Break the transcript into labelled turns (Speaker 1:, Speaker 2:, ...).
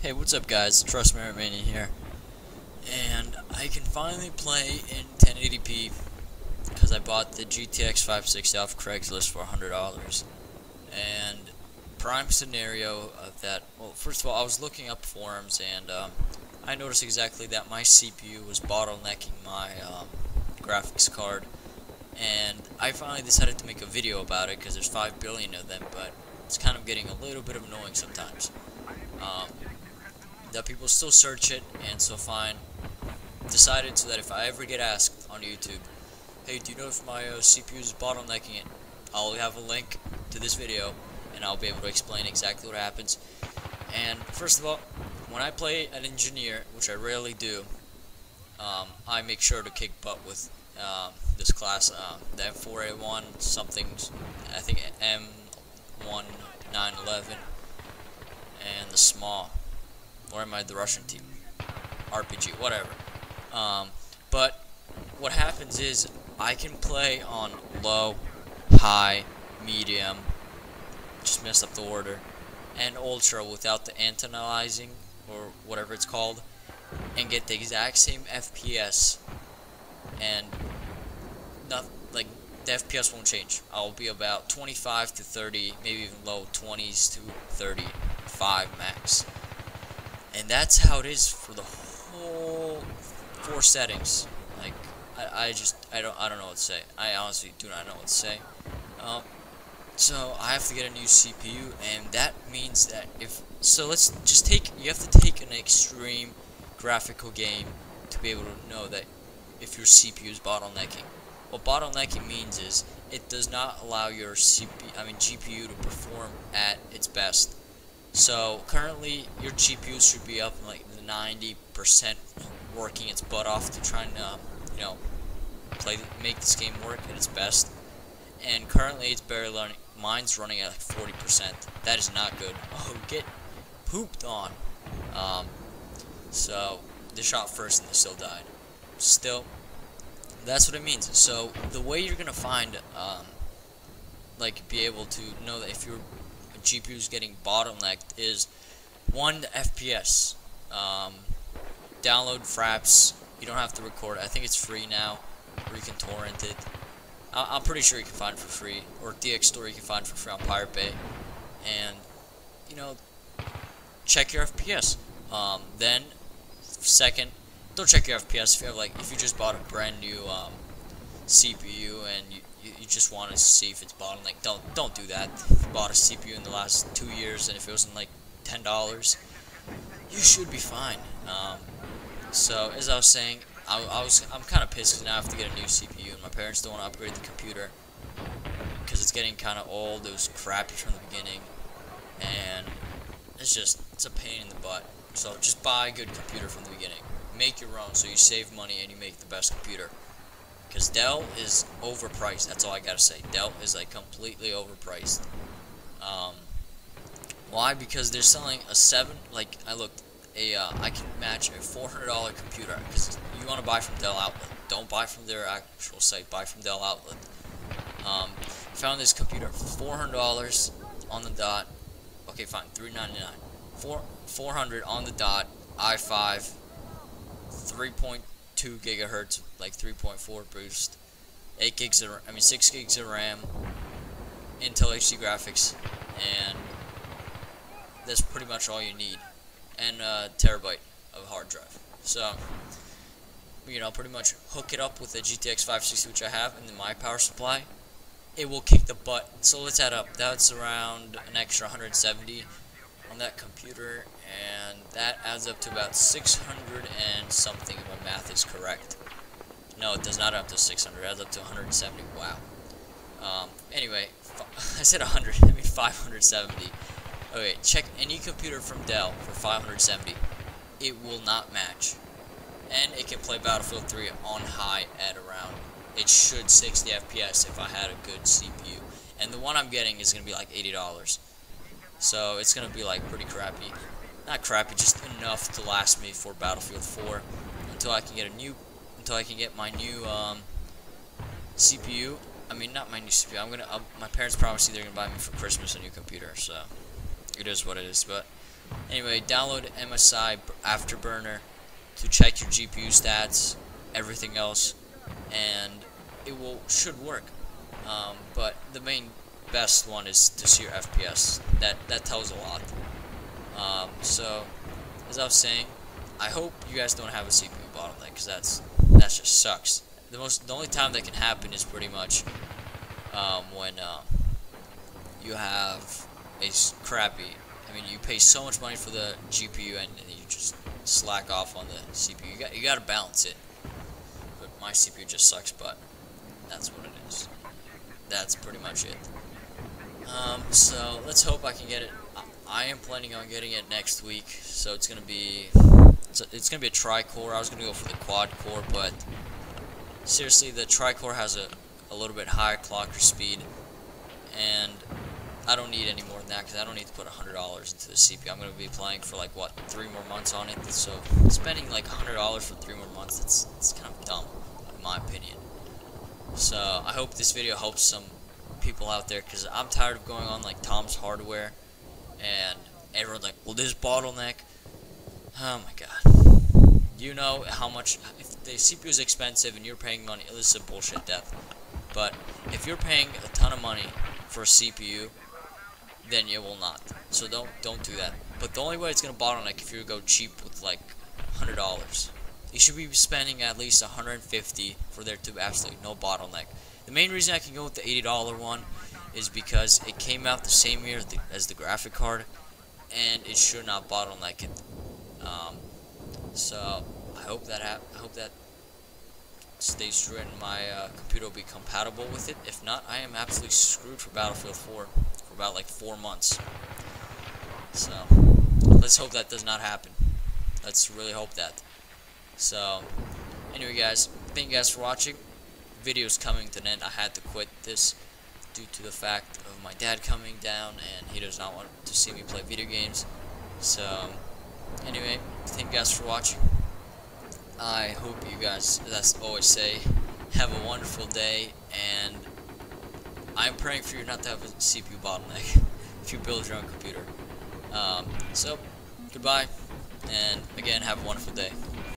Speaker 1: Hey, what's up guys? TrustMeImRomanian here. And I can finally play in 1080p because I bought the GTX 560 off Craigslist for $100. And prime scenario of that, well, first of all, I was looking up forums and um, I noticed exactly that my CPU was bottlenecking my um, graphics card. And I finally decided to make a video about it because there's 5 billion of them, but it's kind of getting a little bit annoying sometimes. Um, that people still search it, and so fine. Decided so that if I ever get asked on YouTube, hey, do you know if my uh, CPU is bottlenecking it? I'll have a link to this video, and I'll be able to explain exactly what happens. And first of all, when I play an engineer, which I rarely do, um, I make sure to kick butt with um, this class, um, the M4A1 something, I think M1911, and the SMAW or am I the Russian team? RPG, whatever. Um, but what happens is I can play on low, high, medium, just messed up the order, and ultra without the anti-aliasing or whatever it's called, and get the exact same FPS, and not like the FPS won't change. I'll be about 25 to 30, maybe even low 20s to 35 max. And that's how it is for the whole four settings. Like, I, I just, I don't, I don't know what to say. I honestly do not know what to say. Um, so I have to get a new CPU, and that means that if, so let's just take, you have to take an extreme graphical game to be able to know that if your CPU is bottlenecking. What bottlenecking means is it does not allow your CPU, I mean GPU to perform at its best. So currently your GPU should be up in like the 90% working its butt off to try and um, you know play make this game work at its best. And currently it's barely running. Mine's running at like 40%. That is not good. Oh, get pooped on. Um, so they shot first and they still died. Still, that's what it means. So the way you're gonna find, um, like, be able to know that if your GPU is getting bottlenecked is one FPS. Um, download Fraps. You don't have to record. I think it's free now, or you can torrent it. I am pretty sure you can find it for free, or Dxtory you can find it for free on Pirate Bay. And you know, check your FPS. Um, then, second, don't check your FPS if you have like if you just bought a brand new um, CPU and you, you, you, just want to see if it's bottleneck. Don't don't do that. Bought a CPU in the last two years and if it wasn't like ten dollars, you should be fine. Um, so as I was saying, I, I was I'm kind of pissed because now I have to get a new CPU and my parents don't want to upgrade the computer because it's getting kind of old. It was crappy from the beginning, and it's just it's a pain in the butt. So just buy a good computer from the beginning. Make your own so you save money and you make the best computer. Because Dell is overpriced. That's all I gotta say. Dell is like completely overpriced. Um, why? Because they're selling a seven. Like I looked, a uh, I can match a four hundred dollar computer. Because you want to buy from Dell Outlet. Don't buy from their actual site. Buy from Dell Outlet. Um, found this computer four hundred dollars on the dot. Okay, fine, three ninety nine. Four four hundred on the dot. i5, three point 2 gigahertz, like 3.4 boost, 8 gigs of, I mean 6 gigs of RAM, Intel HD graphics, and that's pretty much all you need, and a terabyte of hard drive. So, you know, pretty much hook it up with the GTX 560, which I have, and then my power supply. It will kick the butt. So let's add up. That's around an extra 170 that computer, and that adds up to about 600 and something if my math is correct. No, it does not add up to 600, it adds up to 170, wow. Um, anyway, I said 100, I mean 570. Okay, check any computer from Dell for 570. It will not match. And it can play Battlefield 3 on high at around, it should 60 FPS if I had a good CPU. And the one I'm getting is going to be like $80. So it's going to be like pretty crappy. Not crappy, just enough to last me for Battlefield 4 until I can get a new, until I can get my new um, CPU. I mean, not my new CPU. I'm gonna. Uh, my parents promised me they're gonna buy me for Christmas a new computer, so it is what it is. But Anyway, download MSI Afterburner to check your GPU stats, everything else, and it will should work. Um, but the main best one is to see your FPS. That that tells a lot. Um, so, as I was saying, I hope you guys don't have a CPU bottleneck because that's that just sucks. The most the only time that can happen is pretty much um, when uh, you have a crappy. I mean, you pay so much money for the GPU and, and you just slack off on the CPU. You got you got to balance it. But my CPU just sucks. But that's what it is. That's pretty much it. Um, so let's hope I can get it. I am planning on getting it next week, so it's gonna be it's, a, it's gonna be a tri-core. I was gonna go for the quad core, but seriously, the tri-core has a a little bit higher clocker speed, and I don't need any more than that because I don't need to put $100 into the CPU. I'm going to be playing for like, what, three more months on it. So spending like $100 for three more months, that's, that's kind of dumb, in my opinion. So I hope this video helps some people out there because I'm tired of going on like Tom's Hardware and everyone's like, well, this bottleneck. Oh my god. You know how much, if the CPU is expensive and you're paying money, this is bullshit death. But if you're paying a ton of money for a CPU, then it will not. So don't don't do that. But the only way it's gonna bottleneck if you go cheap with like hundred dollars. You should be spending at least 150 for there to be absolutely no bottleneck. The main reason I can go with the $80 one is because it came out the same year as the graphic card, and it should not bottleneck it. Um, so I hope that I hope that stays true and my uh, computer will be compatible with it. If not, I am absolutely screwed for Battlefield 4 for about like four months. So, let's hope that does not happen. Let's really hope that. So, anyway guys, thank you guys for watching. Video's coming to an end. I had to quit this due to the fact of my dad coming down and he does not want to see me play video games. So, anyway, thank you guys for watching. I hope you guys, as I always say, have a wonderful day, and I'm praying for you not to have a CPU bottleneck if you build your own computer. Um, so, goodbye, and again, have a wonderful day.